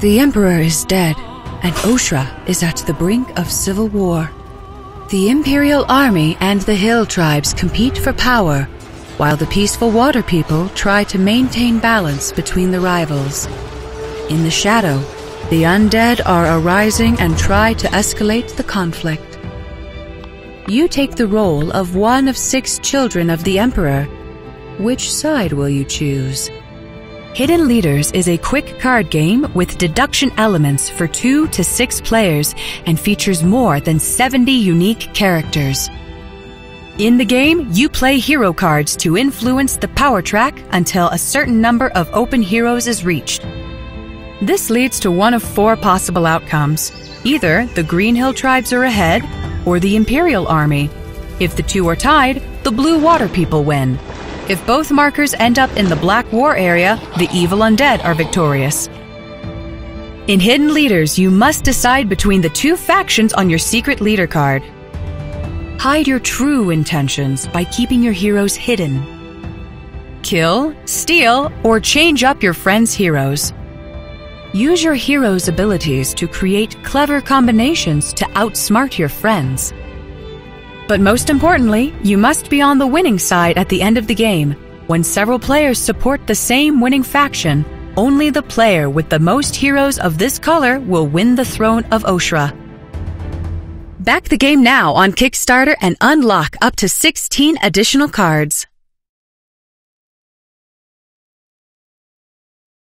The Emperor is dead, and Oshra is at the brink of civil war. The Imperial Army and the Hill tribes compete for power, while the peaceful Water people try to maintain balance between the rivals. In the shadow, the undead are arising and try to escalate the conflict. You take the role of one of six children of the Emperor. Which side will you choose? Hidden Leaders is a quick card game with deduction elements for two to six players and features more than 70 unique characters. In the game, you play hero cards to influence the power track until a certain number of open heroes is reached. This leads to one of four possible outcomes. Either the Green Hill tribes are ahead, or the Imperial Army. If the two are tied, the Blue Water people win. If both markers end up in the Black War area, the evil undead are victorious. In Hidden Leaders, you must decide between the two factions on your secret leader card. Hide your true intentions by keeping your heroes hidden. Kill, steal, or change up your friends' heroes. Use your hero's abilities to create clever combinations to outsmart your friends. But most importantly, you must be on the winning side at the end of the game. When several players support the same winning faction, only the player with the most heroes of this color will win the throne of Oshra. Back the game now on Kickstarter and unlock up to 16 additional cards.